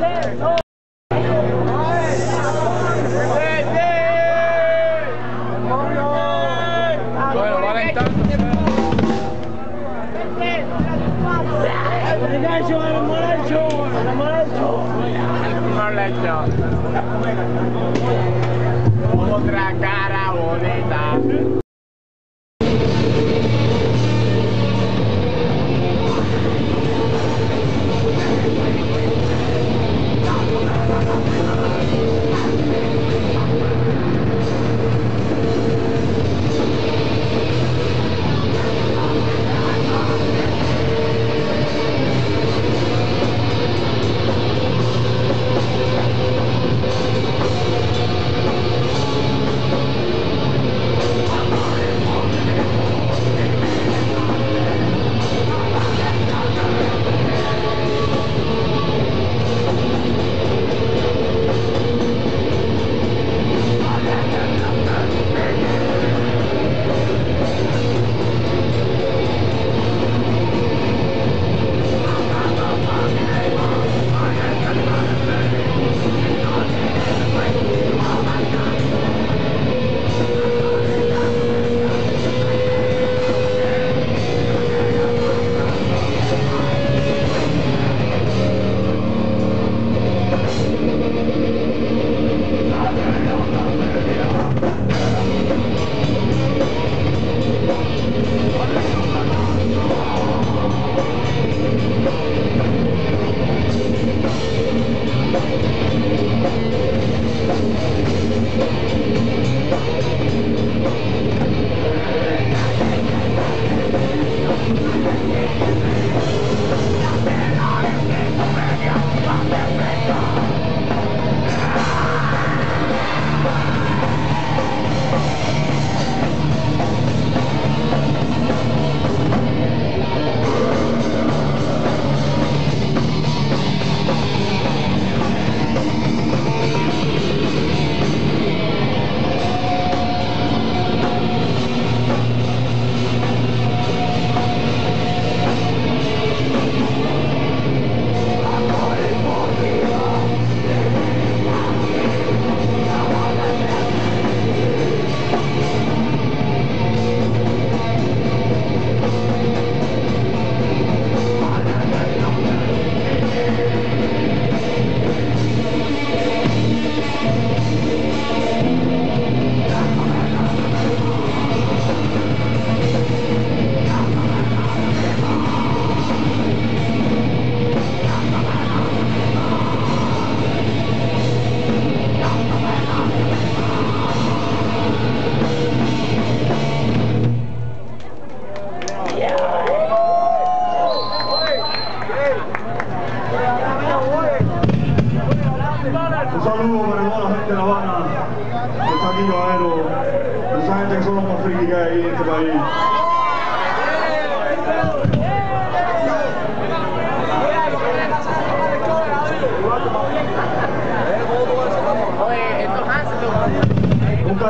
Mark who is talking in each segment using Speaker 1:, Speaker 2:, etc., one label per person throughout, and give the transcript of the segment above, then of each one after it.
Speaker 1: Zero. Otra cara bonita.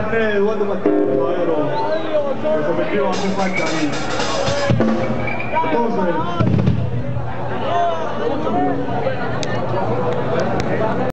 Speaker 2: las redes de Duarte Madero. Que ahí. Entonces.